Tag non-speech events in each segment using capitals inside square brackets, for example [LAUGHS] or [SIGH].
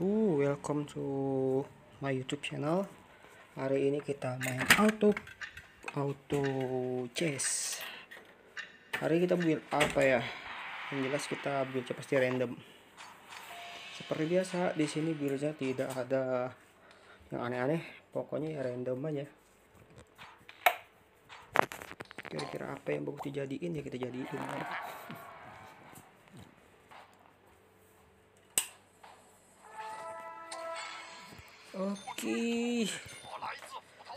Uh, welcome to my YouTube channel. Hari ini kita main auto auto chess. Hari kita build apa ya? Yang jelas kita buildnya pasti random. Seperti biasa di sini buildnya tidak ada yang aneh-aneh. Pokoknya ya random aja. Kira-kira apa yang bagus dijadiin ya kita jadiin. Oke.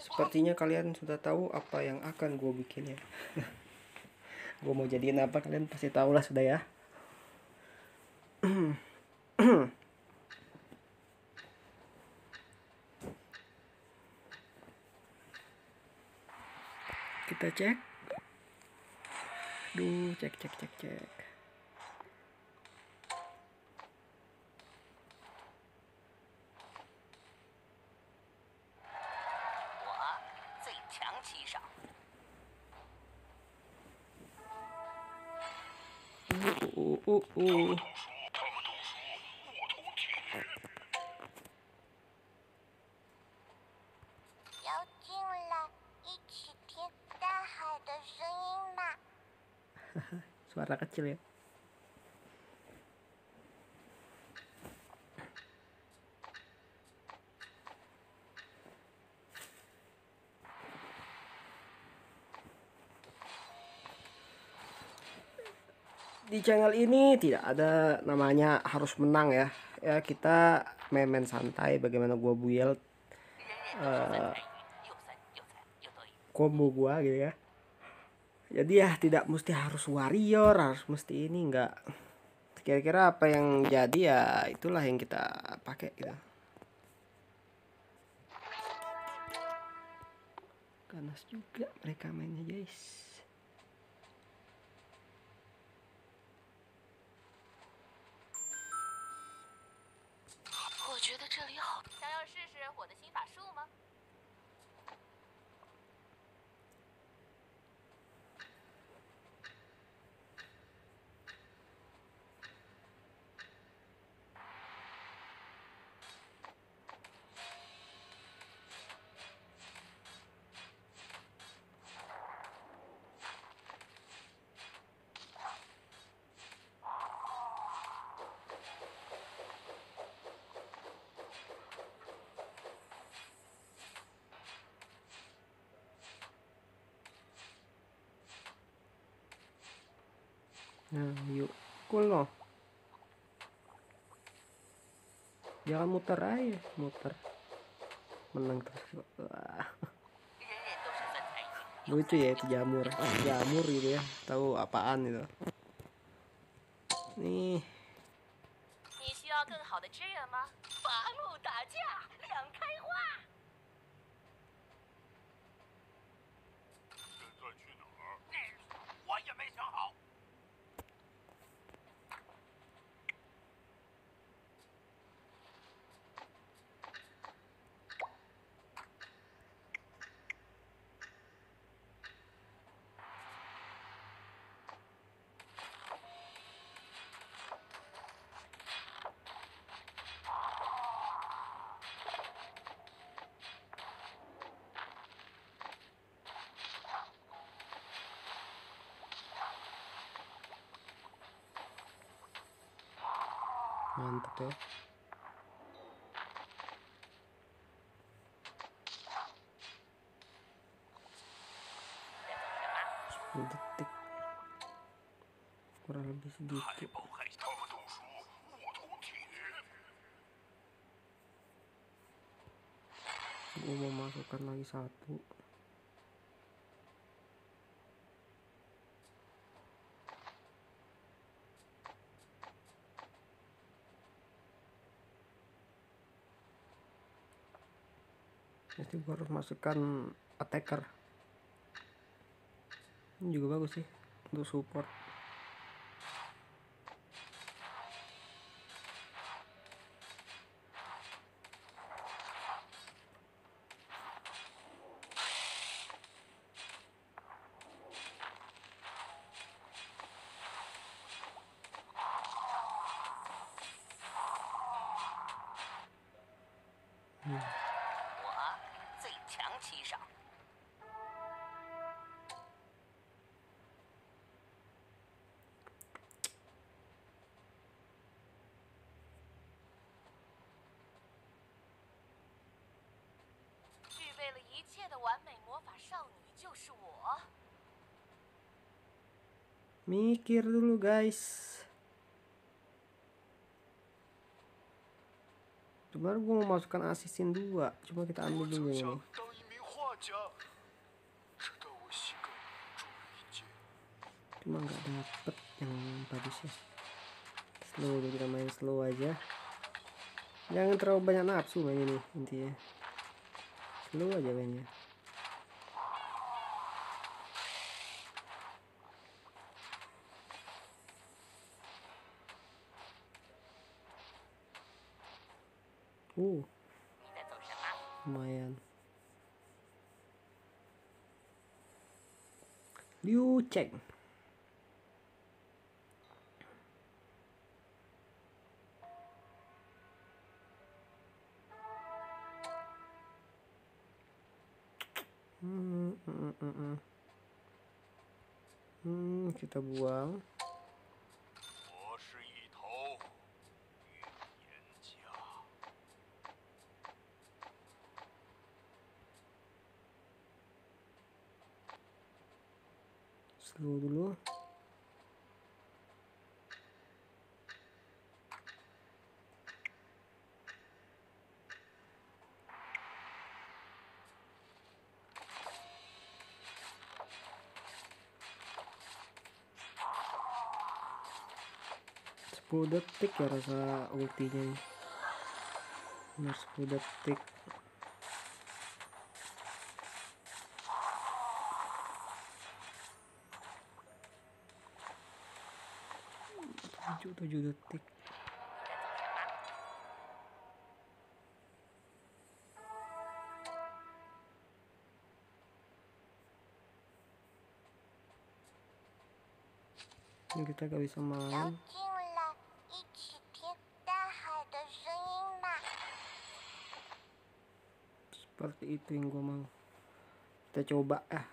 Sepertinya kalian sudah tahu apa yang akan gue bikin ya. [LAUGHS] gue mau jadiin apa kalian pasti tahu lah sudah ya. [CLEARS THROAT] Kita cek. Duh, cek cek cek cek. Uh, uh, uh, uh. 要进来，一起听大海的声音吗？ Suara kecil ya. di channel ini tidak ada namanya harus menang ya. Ya kita main-main santai bagaimana gua buil uh, eh, combo gua gitu ya. Jadi ya tidak mesti harus warrior harus mesti ini enggak kira-kira apa yang jadi ya itulah yang kita pakai gitu. Ganas juga mereka mainnya guys. yuk cool loh jangan muter aja muter menang terus Wah. lucu ya itu jamur jamur gitu ya tahu apaan itu nih mantap ya. detik. Kurang lebih sedikit gue mau masukkan lagi satu. Nanti gue harus masukkan attacker. Ini juga bagus sih Untuk support Mikir dulu guys. Sebenarnya gue mau masukkan asisin dua. Coba kita ambil dulu ini. Cuma nggak dapet yang bagus ya Slow, kita main slow aja. Jangan terlalu banyak nafsu main ini intinya. Slow aja mainnya. Uh. Lumayan. Liu Cheng. Hmm, hmm, hmm, hmm. hmm, hmm kita buang. Slow dulu. Sepuluh detik ya rasa ultinya ini. Benar 10 detik. 7 detik. Ini kita gak bisa main. Seperti itu yang gue mau. Kita coba ah.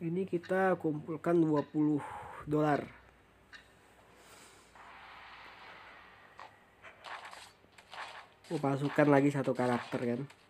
Ini kita kumpulkan 20 dolar. Oh, masukkan lagi satu karakter kan “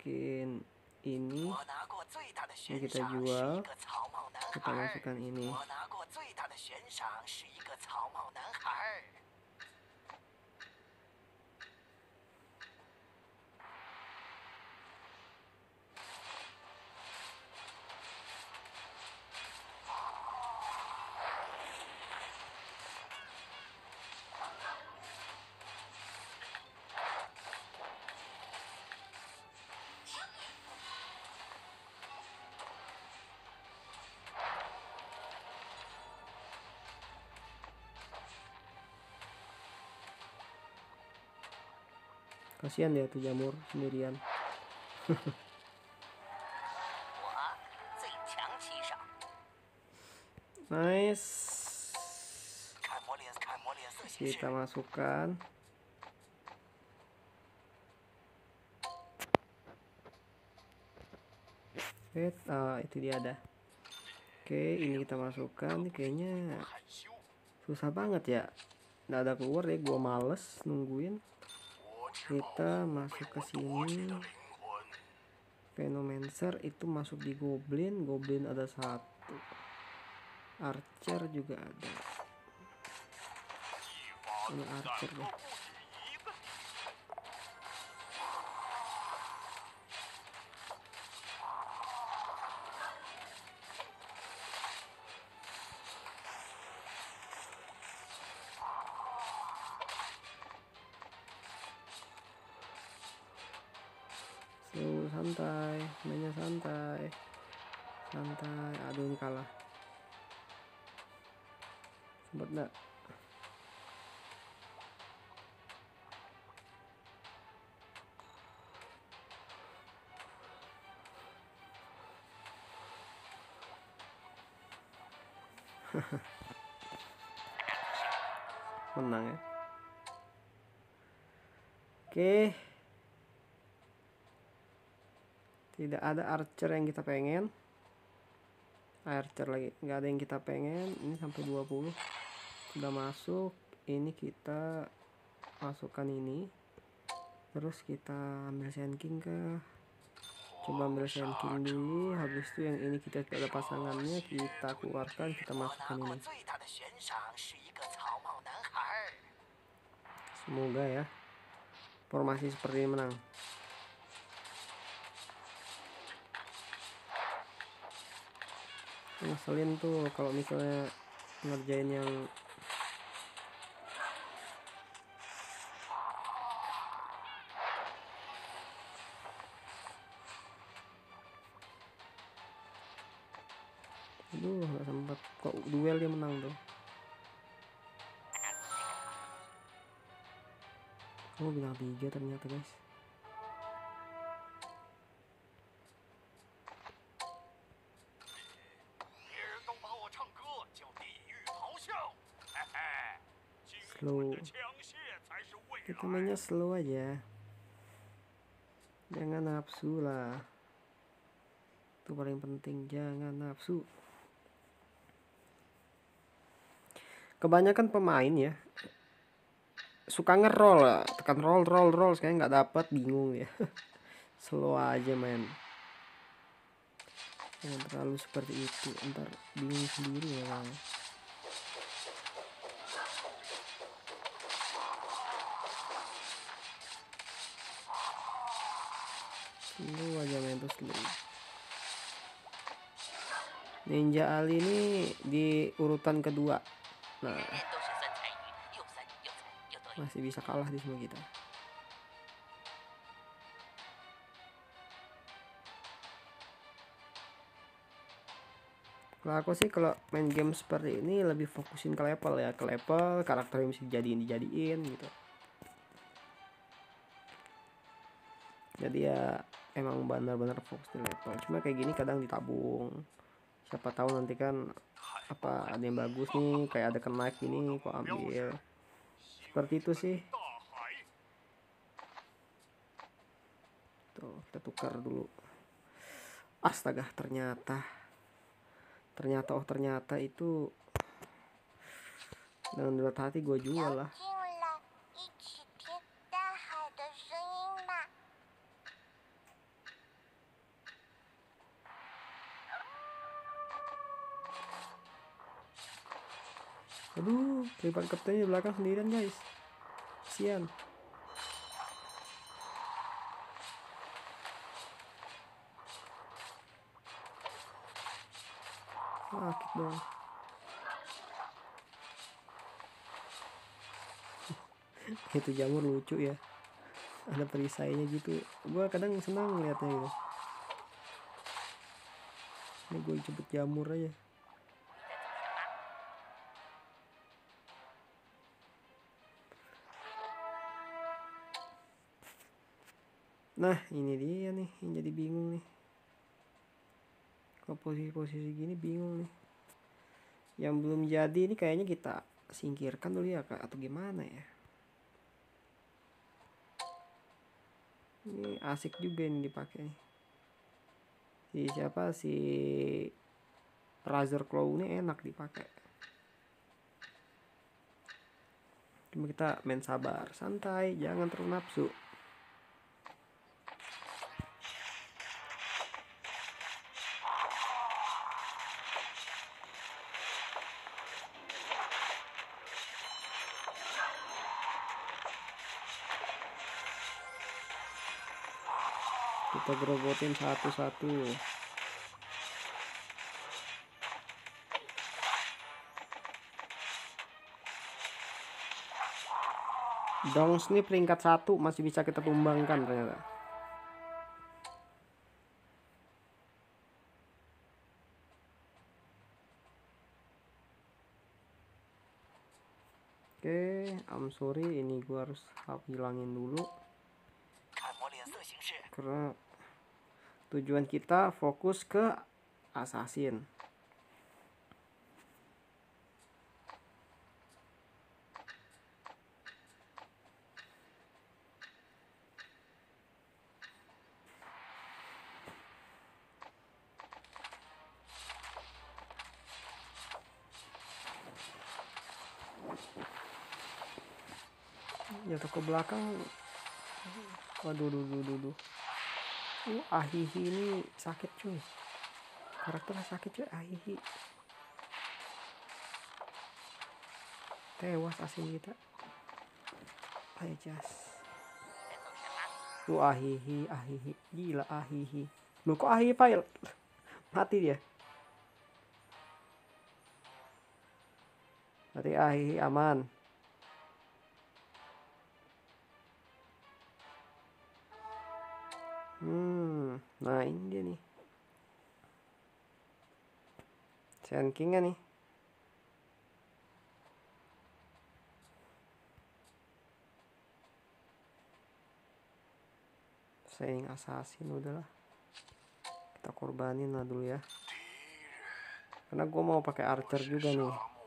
mungkin ini yang kita jual. Kita masukkan ini. kasihan ya tuh jamur sendirian. [LAUGHS] Nice. Kita masukkan. Wait, ah, itu dia ada oke ini kita masukkan. Kayaknya susah banget ya. Nggak ada keluar ya gua males nungguin kita masuk ke sini. Venomancer itu masuk di Goblin. Goblin ada satu. Archer juga ada. Ini Archer deh. Sempet nggak. [LAUGHS] Menang ya. Oke. Tidak ada archer yang kita pengen. Archer lagi. Nggak ada yang kita pengen. Ini sampai 20 udah masuk ini kita masukkan ini. Terus kita ambil senking ke coba ambil senking dulu. Habis itu yang ini kita tidak ada pasangannya kita keluarkan kita masukkan ini. Semoga ya. Formasi seperti ini menang. Ngeselin tuh kalau misalnya ngerjain yang Duh, gak sempat. Kok duel dia menang tuh? Oh, bintang tiga ternyata, guys. Slow. Kita mainnya slow aja. Jangan nafsu lah. Itu paling penting, jangan nafsu. Kebanyakan pemain ya. Suka ngerol tekan roll roll roll sekarang nggak dapat bingung ya. [LAUGHS] Slow aja main jangan terlalu seperti itu. Ntar bingung sendiri ya slow aja main tuh slow Ninja Ali ini di urutan kedua Nah, masih bisa kalah di semua kita. Kalau aku sih kalau main game seperti ini lebih fokusin ke level ya, ke level karakter yang bisa dijadiin dijadiin gitu. Jadi ya emang benar-benar fokus di level. Cuma kayak gini kadang ditabung. Siapa tahu nanti kan apa ada yang bagus nih kayak ada kena ini kok ambil? Seperti itu sih. Tuh kita tukar dulu. Astaga ternyata. Ternyata oh ternyata itu dengan berat hati gue jual lah. Lipat kaptennya di belakang sendirian guys. Kasian. Sakit dong. [LAUGHS] itu jamur lucu ya ada perisainya gitu gua kadang senang ngeliatnya gitu ini gue jemput jamur aja Nah, ini dia nih yang jadi bingung nih. Kalau posisi-posisi gini bingung nih. Yang belum jadi ini kayaknya kita singkirkan dulu ya atau gimana ya? Ini asik juga ini dipakai nih. Si siapa si Razor Claw ini enak dipakai. Cuma kita main sabar, santai, jangan terlalu nafsu. kita gerobotin satu-satu Dong, ini peringkat satu masih bisa kita tumbangkan ternyata. Oke, okay, I'm sorry ini gua harus hilangin dulu. Karena tujuan kita fokus ke assassin. Jatuh ke belakang Waduh, duh, duh, duh, duh. Uh, Ahihi ini sakit cuy. Karakternya sakit cuy, Ahihi. Tewas asing kita. Ayo jas. Tuh Ahihi, Ahihi. Gila Ahihi. Lu kok Ahihi file? Mati dia. Berarti Ahihi aman. Nah ini dia nih. Sand King nih. Saying assassin udahlah. Kita korbanin lah dulu ya. Karena gue mau pakai archer juga nih.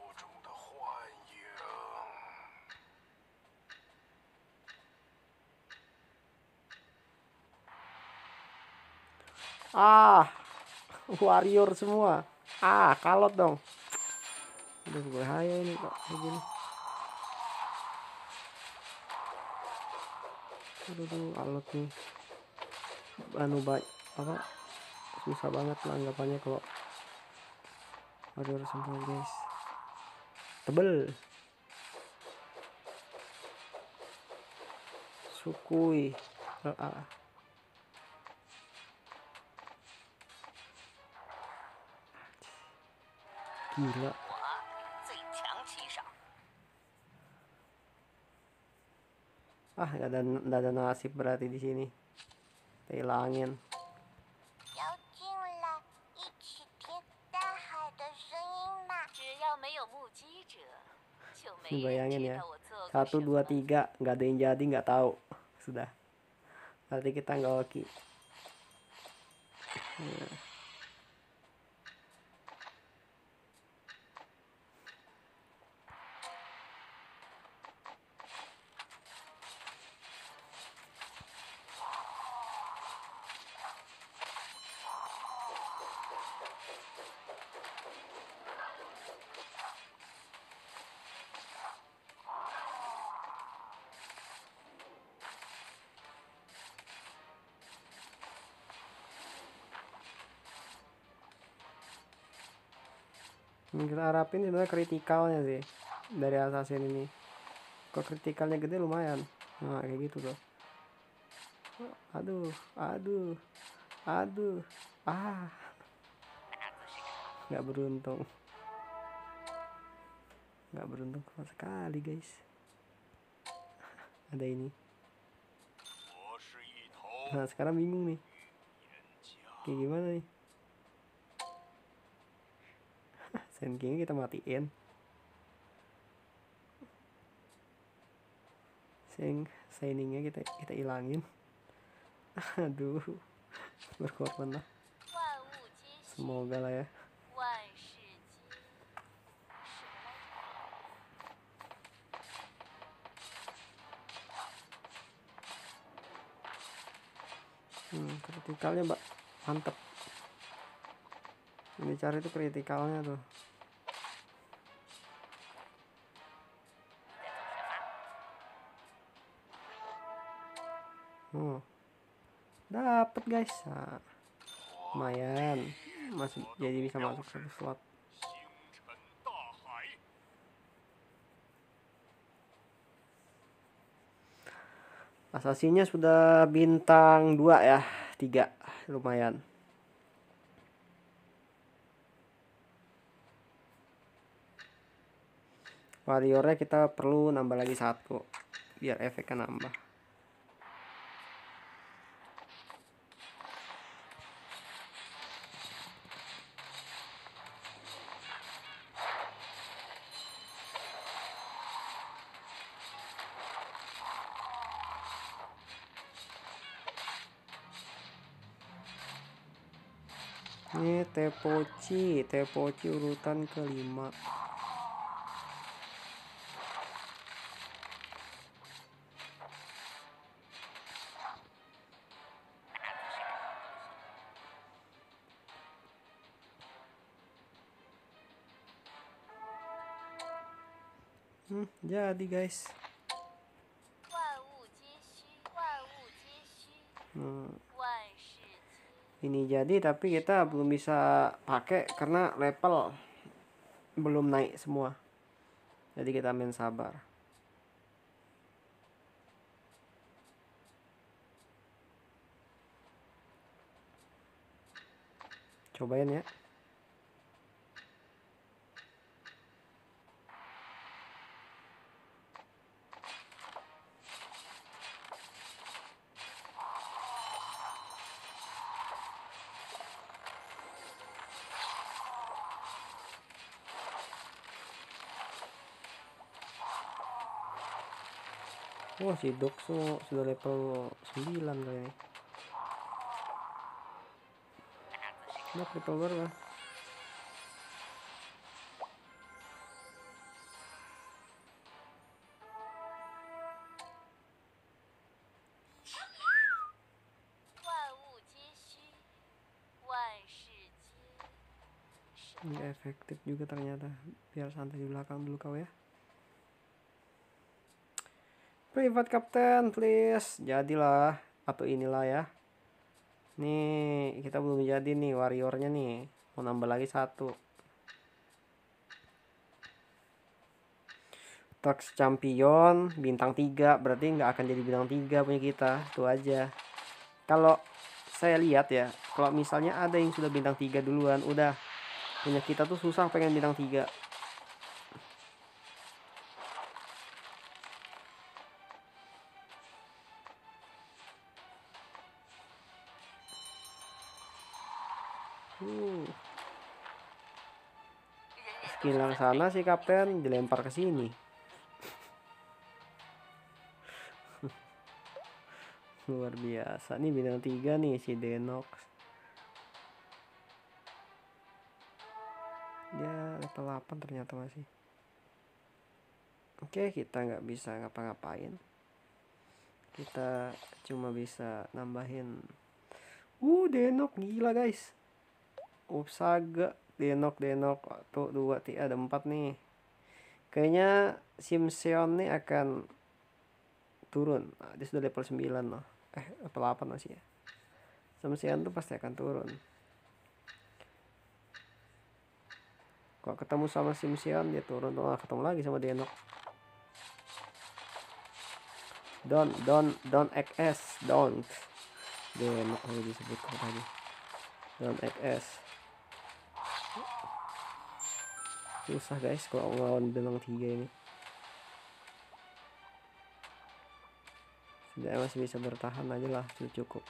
Ah, [LAUGHS] warrior semua. Ah, kalot dong. Udah bahaya ini kok kayak gini. Aduh, aduh, alot nih. Anu baik apa? Susah banget lah anggapannya kalau warrior semua guys. Tebel. Sukui. Ah, ah. Gila. Ah, nggak ada nggak ada nasib berarti di sini. Hilangin. Bayangin ya. Satu dua tiga nggak ada yang jadi nggak tahu sudah. Berarti kita nggak oke. Nah. yang kita harapin sebenarnya kritikalnya sih dari asasin ini. Kok kritikalnya gede lumayan. Nah kayak gitu loh aduh aduh aduh. Ah. Nggak beruntung. Nggak beruntung sama sekali guys. Ada ini. Nah sekarang bingung nih. Kayak gimana nih? Senkingnya kita matiin. Sing signingnya kita kita ilangin. Aduh berkorban lah. Semoga lah ya. Hmm, kritikalnya mbak. Mantep. Ini cari tuh kritikalnya tuh. Hmm. Oh. Dapat guys. Nah, lumayan. Masih jadi bisa masuk satu slot. Asasinya sudah bintang 2 ya, 3 lumayan. Warriornya kita perlu nambah lagi satu biar efeknya nambah. Ini Tepoci, Tepoci urutan kelima. Hmm, jadi guys. Hmm ini jadi tapi kita belum bisa pakai karena level belum naik semua. Jadi kita main sabar. Cobain ya. Wah si Dokso sudah level 9 kali ini. Nah, level berapa? Ini efektif juga ternyata. Biar santai di belakang dulu kau ya. Private Captain, please. Jadilah. Atau inilah ya. Nih, kita belum jadi nih warriornya nih. Mau nambah lagi satu. Tax Champion bintang 3 berarti nggak akan jadi bintang 3 punya kita. Itu aja. Kalau saya lihat ya, kalau misalnya ada yang sudah bintang 3 duluan, udah punya kita tuh susah pengen bintang 3. Uh. Skill ke sana si kapten dilempar ke sini. [LAUGHS] Luar biasa. Nih bintang 3 nih si Denox. Dia level 8 ternyata masih. Oke, kita nggak bisa ngapa-ngapain. Kita cuma bisa nambahin. Uh, Denok gila guys. Upsaga, Denok, Denok, tuh dua, tiga, ada empat nih. Kayaknya Simseon nih akan turun. Nah, dia sudah level 9 loh. Eh, level 8 masih ya. Simseon tuh pasti akan turun. Kok ketemu sama Simseon dia turun tuh ketemu lagi sama Denok. Don, Don, Don XS, don't. Denok lagi disebut tadi. Don XS susah guys kalau ngelawan bintang tiga ini. Sebenarnya masih bisa bertahan aja lah sudah cukup.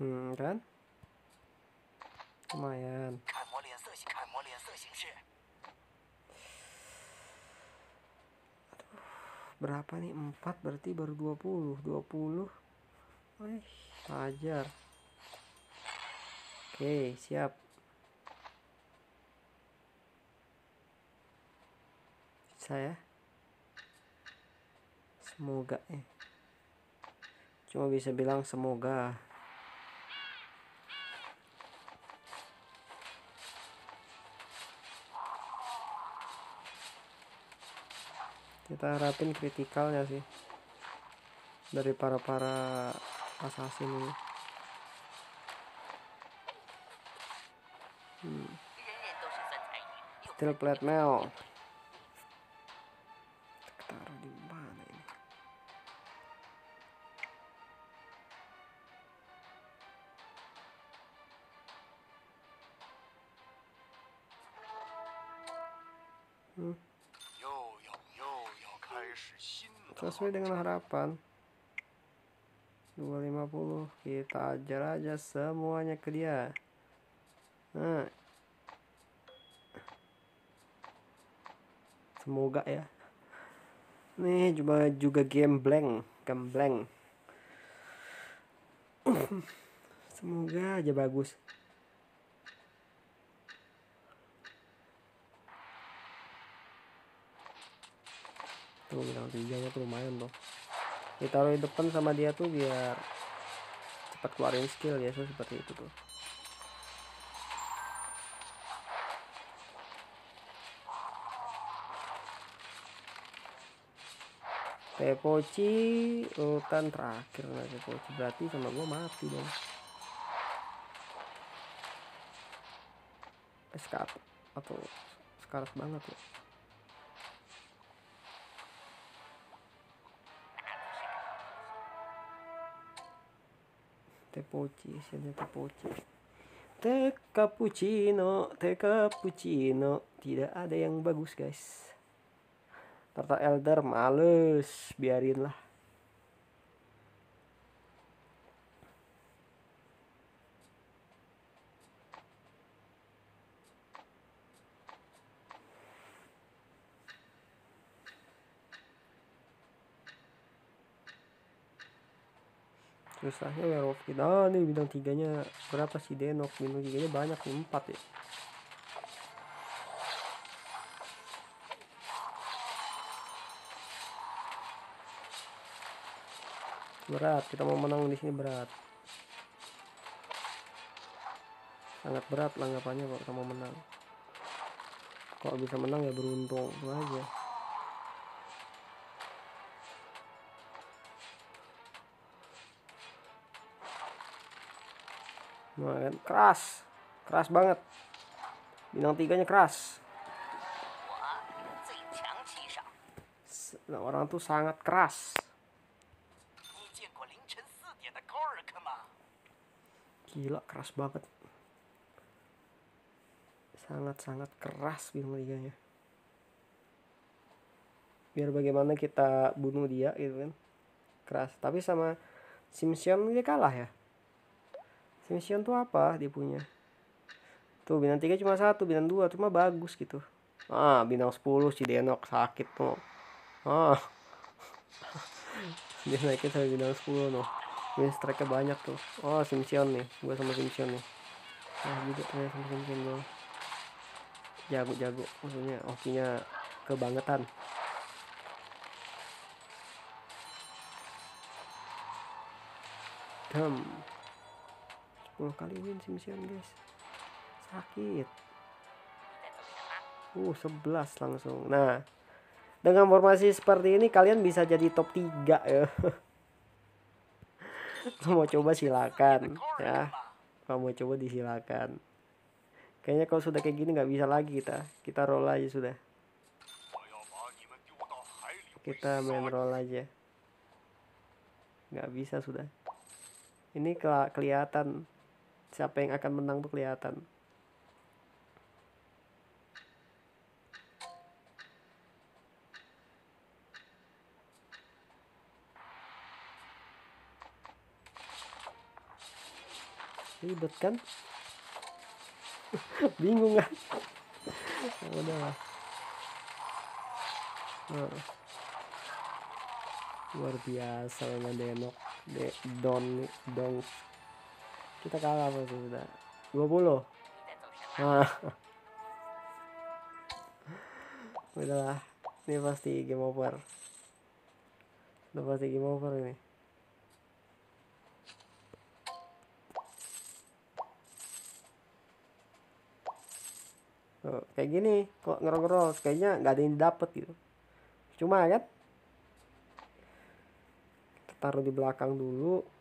Hmm kan? Lumayan. Berapa nih? 4 berarti baru 20 20 Wih, hajar oke siap. Saya semoga eh. Cuma bisa bilang semoga. Kita harapin kritikalnya sih. Dari para para assassin ini. Hmm. steel plate mail taruh di mana ini? Hmm. sesuai dengan harapan. 250 kita ajar aja semuanya ke dia. Nah. Semoga ya. Nih juga juga game blank game blank semoga aja bagus. Tuh bilang tiganya tuh lumayan loh ditaruh di depan sama dia tuh biar cepat keluarin skill ya so seperti itu tuh. Tepoci urutan terakhir. Nah Tepoci berarti sama gua mati dong. Eh, atau sekarat banget ya Tepoci sini Tepoci Teh cappuccino, teh cappuccino. Tidak ada yang bagus, guys. Tata Elder males, biarin lah. Susahnya werewolf kita. Ah, nih bintang tiganya berapa sih Denok? Bintang tiganya banyak nih, empat ya. Berat, kita mau menang di sini berat. Sangat berat langgapannya kalau kita mau menang. Kalau bisa menang ya beruntung itu aja. keras. Keras banget. Bintang tiganya keras. Nah, orang tuh sangat keras. Gila keras banget. Sangat-sangat keras bintang tiganya. Biar bagaimana kita bunuh dia gitu kan. Keras. Tapi sama Simsion dia kalah ya? Simpson tuh apa dia punya? Tuh bintang tiga cuma satu, bintang dua cuma bagus gitu. Ah, bintang 10 si Denok sakit tuh. Ah. [LAUGHS] dia naikin sampai bintang 10 noh. Win strike banyak tuh. Oh, Simpson nih. Gua sama Simpson nih. Ah, juga ternyata sama Simpson gua. Jago-jago. Maksudnya okinya kebangetan. Dam. 10 kali win sim sim guys. Sakit. Uh 11 langsung. Nah dengan formasi seperti ini kalian bisa jadi top 3 ya. [LAUGHS] Mau coba silakan ya. Kalau mau coba disilakan. Kayaknya kalau sudah kayak gini nggak bisa lagi kita. Kita roll aja sudah. Kita main roll aja. Nggak bisa sudah. Ini kelihatan siapa yang akan menang tuh kelihatan. Ribet kan? [LAUGHS] Bingung kan? Ya udah. Nah. luar biasa memang denok de don dong kita kalah apa tuh sudah 20 ah. [LAUGHS] Udahlah ini pasti game over. Udah pasti game over ini. Tuh, kayak gini kok ngerol-ngerol kayaknya nggak ada yang dapet gitu. Cuma kan? Kita taruh di belakang dulu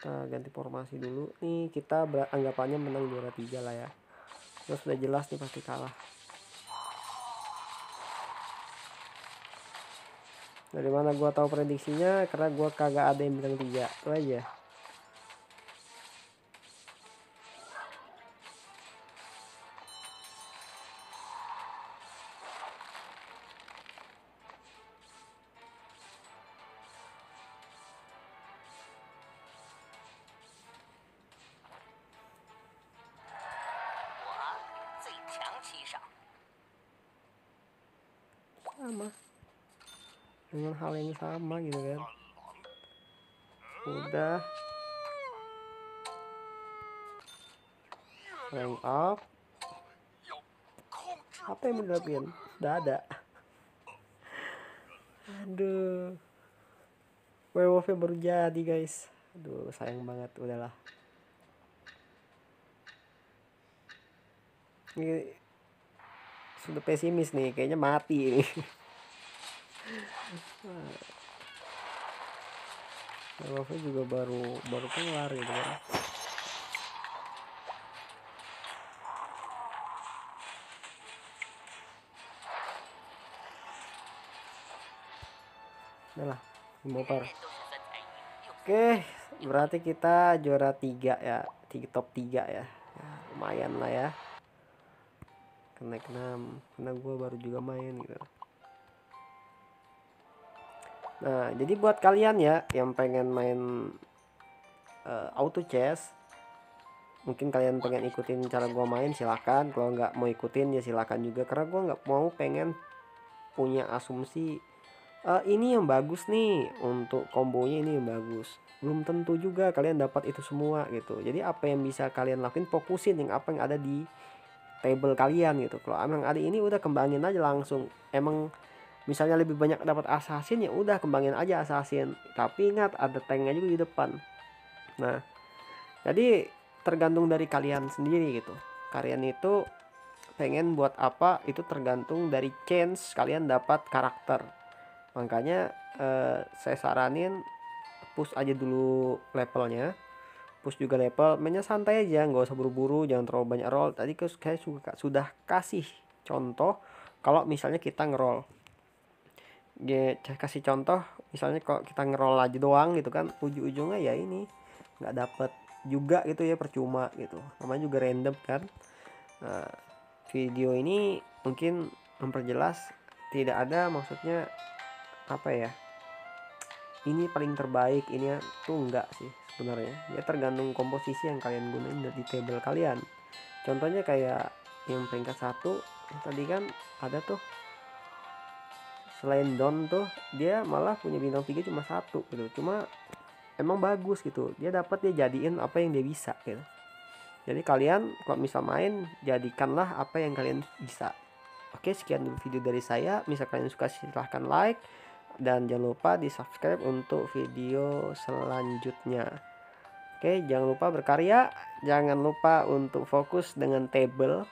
kita ganti formasi dulu. Nih kita anggapannya menang juara tiga lah ya. Terus sudah jelas nih pasti kalah. Dari mana gua tahu prediksinya? Karena gua kagak ada yang bilang tiga. Itu aja sama dengan hal yang sama gitu kan udah rank up apa yang dilakuin udah ada aduh werewolfnya baru jadi guys. Aduh sayang banget. Udahlah. Ini sudah pesimis nih kayaknya mati ini werewolfnya juga baru baru keluar gitu kan Udah lah. Oke, berarti kita juara tiga ya, tiga top tiga ya. ya lumayan lah ya. Kena enam, karena gue baru juga main gitu. Nah, jadi buat kalian ya yang pengen main eh, auto chess, mungkin kalian pengen ikutin cara gua main silakan. Kalau nggak mau ikutin ya silakan juga. Karena gua nggak mau pengen punya asumsi "Eh, ini yang bagus nih untuk kombonya ini yang bagus. Belum tentu juga kalian dapat itu semua gitu. Jadi apa yang bisa kalian lakuin fokusin yang apa yang ada di table kalian gitu. Kalau emang ada ini udah kembangin aja langsung. Emang misalnya lebih banyak dapat assassin ya udah kembangin aja assassin. Tapi ingat ada tanknya juga di depan. Nah, jadi tergantung dari kalian sendiri gitu. Kalian itu pengen buat apa itu tergantung dari chance kalian dapat karakter makanya eh, saya saranin push aja dulu levelnya push juga level mainnya santai aja nggak usah buru-buru jangan terlalu banyak roll. Tadi saya suka sudah kasih contoh kalau misalnya kita ngerol dia saya kasih contoh misalnya kalau kita ngerol aja doang gitu kan ujung-ujungnya ya ini nggak dapet juga gitu ya percuma gitu. Namanya juga random kan. Nah, video ini mungkin memperjelas tidak ada maksudnya apa ya ini paling terbaik ini tuh enggak sih sebenarnya. Ya tergantung komposisi yang kalian gunain di table kalian. Contohnya kayak yang peringkat satu tadi kan ada tuh selain Don tuh dia malah punya bintang tiga cuma satu gitu. Cuma emang bagus gitu. Dia dapat dia jadiin apa yang dia bisa gitu. Jadi kalian kalau misal main jadikanlah apa yang kalian bisa. Oke sekian dulu video dari saya. Misal kalian suka silahkan like. Dan jangan lupa di subscribe untuk video selanjutnya oke jangan lupa berkarya. Jangan lupa untuk fokus dengan table